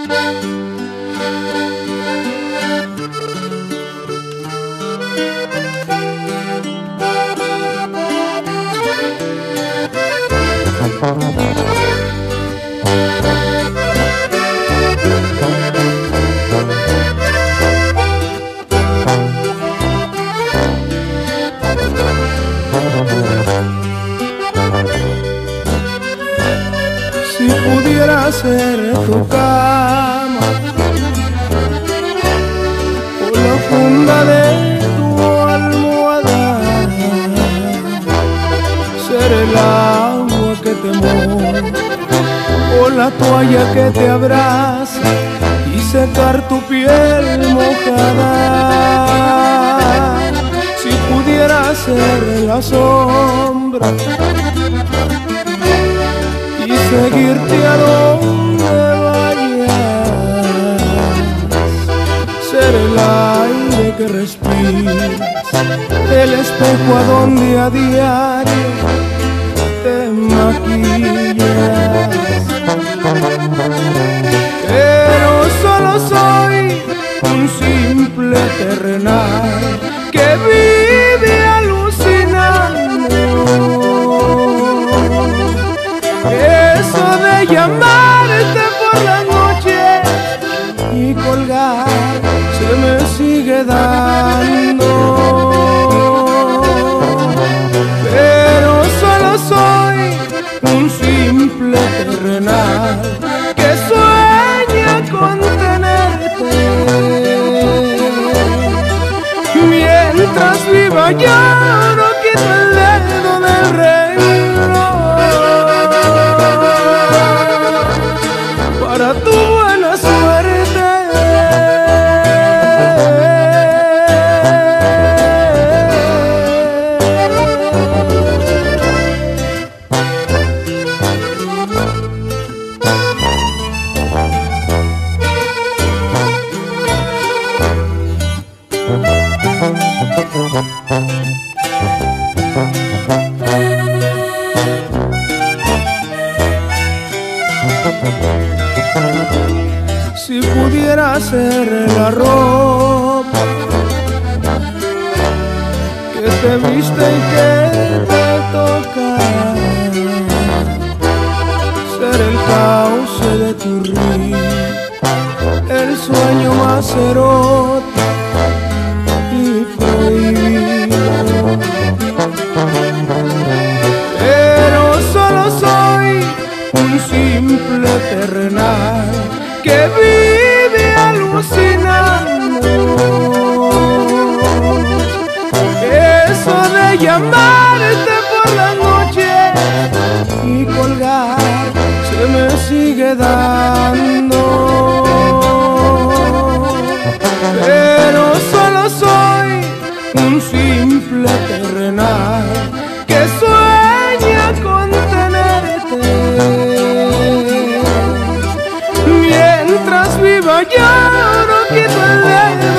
Si pudiera ser tu la toalla que te abraza y secar tu piel mojada. Si pudiera ser la sombra y seguirte a donde vayas, ser el aire que respiras, el espejo a donde a diario te Pero solo soy un simple terrenal No quito el dedo del reloj para tu Si pudiera ser la ropa que te viste y que te toca, ser el cauce de tu río, el sueño más erótico de llamarte por la noche y colgar se me sigue dando. Pero solo soy un simple terrenal que sueña con tenerte. Mientras viva yo no quito el